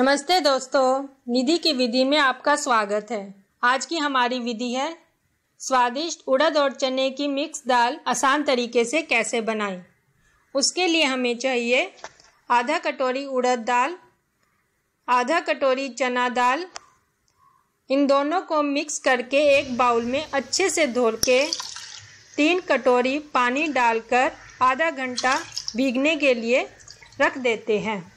नमस्ते दोस्तों, निधि की विधि में आपका स्वागत है। आज की हमारी विधि है, स्वादिष्ट उड़द और चने की मिक्स दाल आसान तरीके से कैसे बनाएँ। उसके लिए हमें चाहिए आधा कटोरी उड़द दाल, आधा कटोरी चना दाल। इन दोनों को मिक्स करके एक बाउल में अच्छे से धो के तीन कटोरी पानी डालकर आधा घंटा भीगने के लिए रख देते हैं।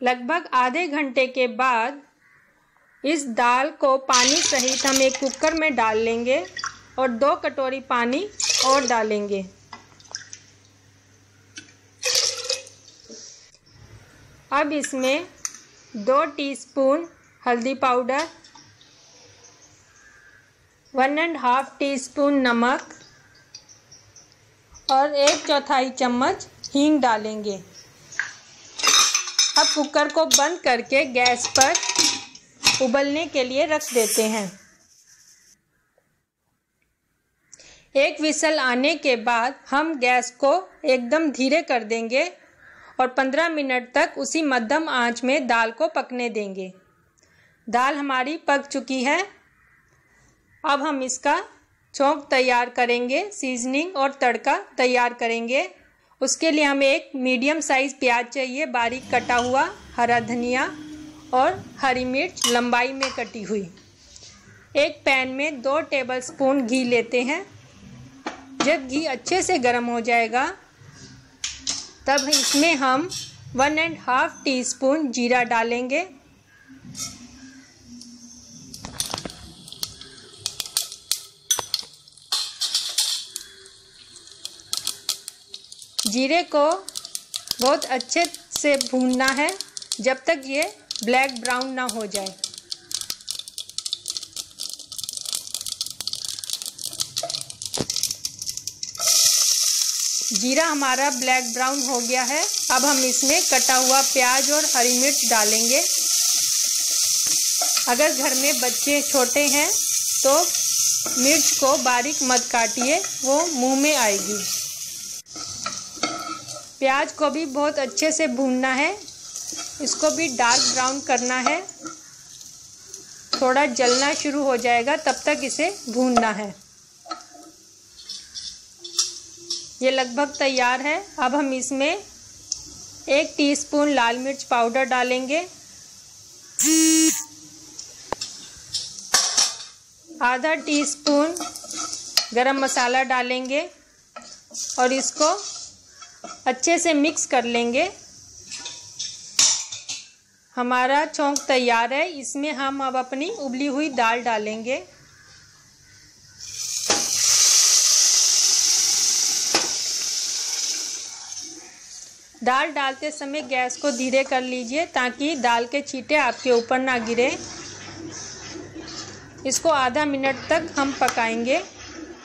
लगभग आधे घंटे के बाद इस दाल को पानी सहित हम एक कुकर में डाल लेंगे और दो कटोरी पानी और डालेंगे। अब इसमें दो टीस्पून हल्दी powder, one and half teaspoon नमक और एक चौथाई चम्मच हींग डालेंगे। अब कुकर को बंद करके गैस पर उबलने के लिए रख देते हैं। एक विसल आने के बाद हम गैस को एकदम धीरे कर देंगे और 15 मिनट तक उसी मध्यम आँच में दाल को पकने देंगे। दाल हमारी पक चुकी है। अब हम इसका चौंक तैयार करेंगे सीजनिंग और तड़का तैयार करेंगे। उसके लिए हमें एक मीडियम साइज़ प्याज चाहिए, बारीक कटा हुआ हरा धनिया और हरी मिर्च लंबाई में कटी हुई। एक पैन में दो टेबलस्पून घी लेते हैं। जब घी अच्छे से गर्म हो जाएगा, तब इसमें हम one and half teaspoon जीरा डालेंगे। जीरे को बहुत अच्छे से भूनना है, जब तक ये ब्लैक ब्राउन ना हो जाए। जीरा हमारा ब्लैक ब्राउन हो गया है। अब हम इसमें कटा हुआ प्याज और हरी मिर्च डालेंगे। अगर घर में बच्चे छोटे हैं तो मिर्च को बारीक मत काटिए, वो मुँह में आएगी। प्याज को भी बहुत अच्छे से भूनना है। इसको भी डार्क ब्राउन करना है। थोड़ा जलना शुरू हो जाएगा, तब तक इसे भूनना है। ये लगभग तैयार है। अब हम इसमें एक टीस्पून लाल मिर्च पाउडर डालेंगे। आधा टीस्पून गरम मसाला डालेंगे और इसको अच्छे से मिक्स कर लेंगे। हमारा चौंक तैयार है। इसमें हम अब अपनी उबली हुई दाल डालेंगे। दाल डालते समय गैस को धीरे कर लीजिए ताकि दाल के छींटे आपके ऊपर ना गिरे। इसको आधा मिनट तक हम पकाएँगे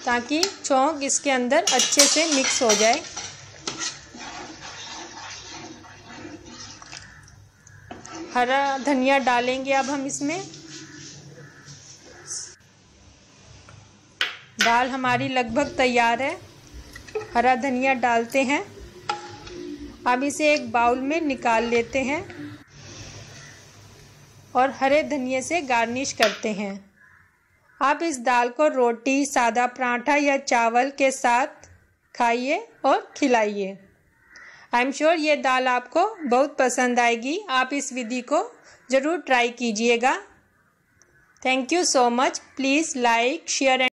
ताकि चौंक इसके अंदर अच्छे से मिक्स हो जाए। हरा धनिया डालेंगे अब हम इसमें। दाल हमारी लगभग तैयार है। हरा धनिया डालते हैं। अब इसे एक बाउल में निकाल लेते हैं और हरे धनिए से गार्निश करते हैं। आप इस दाल को रोटी, सादा पराठा या चावल के साथ खाइए और खिलाइए। आई एम श्योर ये दाल आपको बहुत पसंद आएगी। आप इस विधि को ज़रूर ट्राई कीजिएगा। Thank you so much please like share